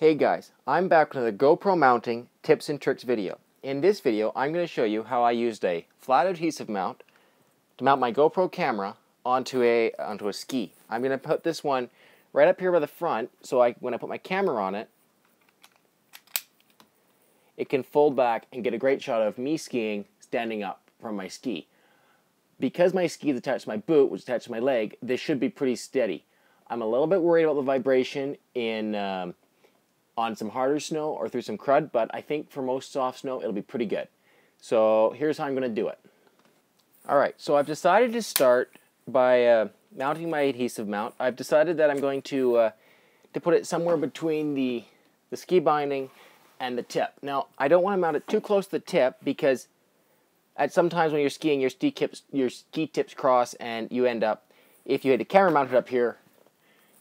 Hey guys, I'm back with another GoPro mounting tips and tricks video. In this video, I'm going to show you how I used a flat adhesive mount to mount my GoPro camera onto a onto a ski. I'm going to put this one right up here by the front so I when I put my camera on it, it can fold back and get a great shot of me skiing standing up from my ski. Because my ski is attached to my boot, which is attached to my leg, this should be pretty steady. I'm a little bit worried about the vibration in um, on some harder snow or through some crud, but I think for most soft snow, it'll be pretty good. So here's how I'm going to do it. Alright, so I've decided to start by uh, mounting my adhesive mount. I've decided that I'm going to, uh, to put it somewhere between the, the ski binding and the tip. Now, I don't want to mount it too close to the tip because at sometimes when you're skiing, your ski tips, your ski tips cross and you end up, if you had the camera mounted up here,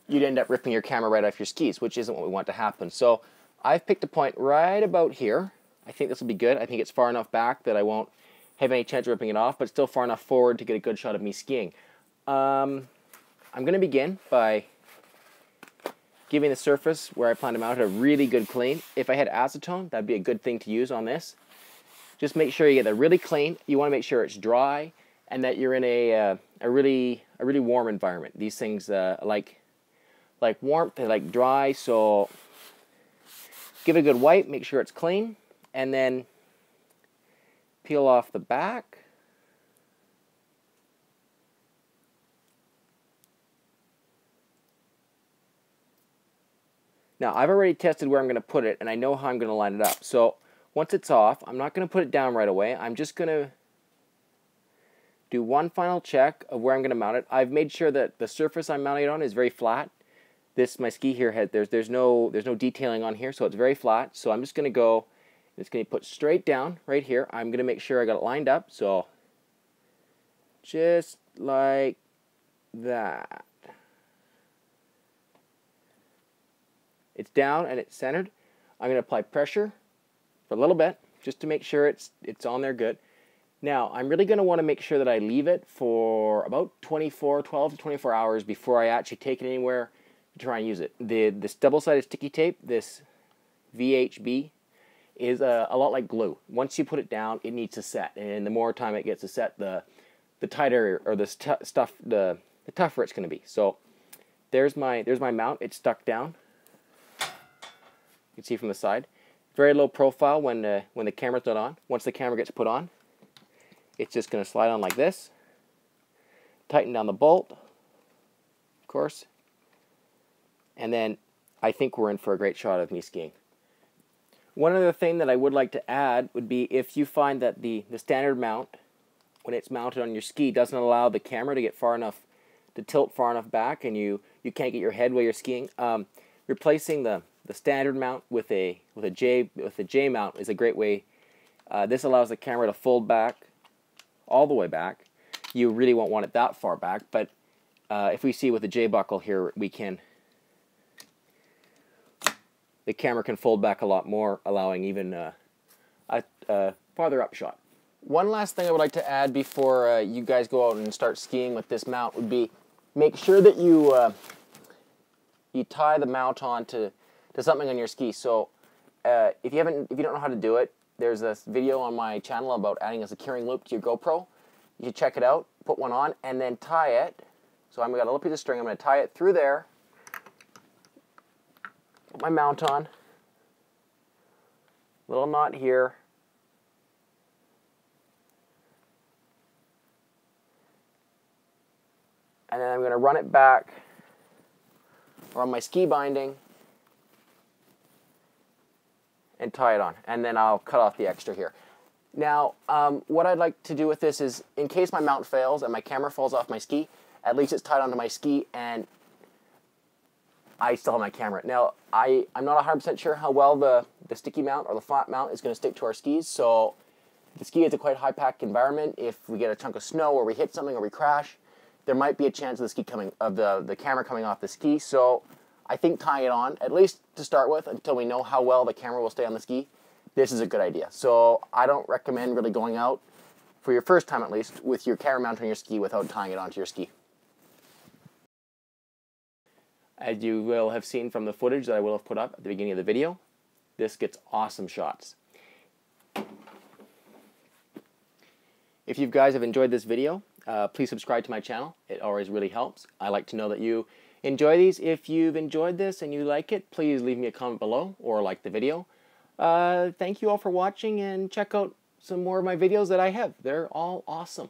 you'd end up ripping your camera right off your skis, which isn't what we want to happen. So I've picked a point right about here. I think this will be good. I think it's far enough back that I won't have any chance of ripping it off, but still far enough forward to get a good shot of me skiing. Um, I'm going to begin by giving the surface where I plan to mount it a really good clean. If I had acetone, that'd be a good thing to use on this. Just make sure you get that really clean. You want to make sure it's dry and that you're in a, uh, a really a really warm environment. These things uh, like like warmth, they like dry, so give it a good wipe, make sure it's clean, and then peel off the back. Now, I've already tested where I'm going to put it, and I know how I'm going to line it up. So, once it's off, I'm not going to put it down right away. I'm just going to do one final check of where I'm going to mount it. I've made sure that the surface I'm mounting it on is very flat this my ski here head there's there's no there's no detailing on here so it's very flat. So I'm just gonna go it's gonna put straight down right here. I'm gonna make sure I got it lined up. So just like that. It's down and it's centered. I'm gonna apply pressure for a little bit just to make sure it's it's on there good. Now I'm really to want to make sure that I leave it for about 24 12 to 24 hours before I actually take it anywhere try and use it. The This double-sided sticky tape, this VHB, is a, a lot like glue. Once you put it down, it needs to set, and the more time it gets to set, the the tighter or the stuff, the the tougher it's going to be. So there's my there's my mount. It's stuck down. You can see from the side. Very low profile when uh, when the camera's not on. Once the camera gets put on, it's just going to slide on like this. Tighten down the bolt, of course, and then I think we're in for a great shot of me skiing. One other thing that I would like to add would be if you find that the, the standard mount, when it's mounted on your ski, doesn't allow the camera to get far enough, to tilt far enough back and you, you can't get your head while you're skiing, um, replacing the, the standard mount with a, with, a J, with a J mount is a great way. Uh, this allows the camera to fold back all the way back. You really won't want it that far back, but uh, if we see with the J buckle here, we can the camera can fold back a lot more, allowing even uh, a, a, farther up shot. One last thing I would like to add before uh, you guys go out and start skiing with this mount would be make sure that you uh, you tie the mount on to, to something on your ski. So uh, if you haven't, if you don't know how to do it, there's a video on my channel about adding a securing loop to your GoPro. You should check it out, put one on, and then tie it. So I've got a little piece of string. I'm going to tie it through there Put my mount on. Little knot here. And then I'm going to run it back on my ski binding and tie it on. And then I'll cut off the extra here. Now, um, what I'd like to do with this is, in case my mount fails and my camera falls off my ski, at least it's tied onto my ski and I still have my camera. Now, I, I'm not 100% sure how well the, the sticky mount or the flat mount is going to stick to our skis, so the ski is a quite high pack environment. If we get a chunk of snow or we hit something or we crash, there might be a chance of the ski coming of the, the camera coming off the ski. So I think tying it on, at least to start with, until we know how well the camera will stay on the ski, this is a good idea. So I don't recommend really going out for your first time at least with your camera mount on your ski without tying it onto your ski. As you will have seen from the footage that I will have put up at the beginning of the video, this gets awesome shots. If you guys have enjoyed this video, uh, please subscribe to my channel. It always really helps. I like to know that you enjoy these. If you've enjoyed this and you like it, please leave me a comment below or like the video. Uh, thank you all for watching and check out some more of my videos that I have. They're all awesome.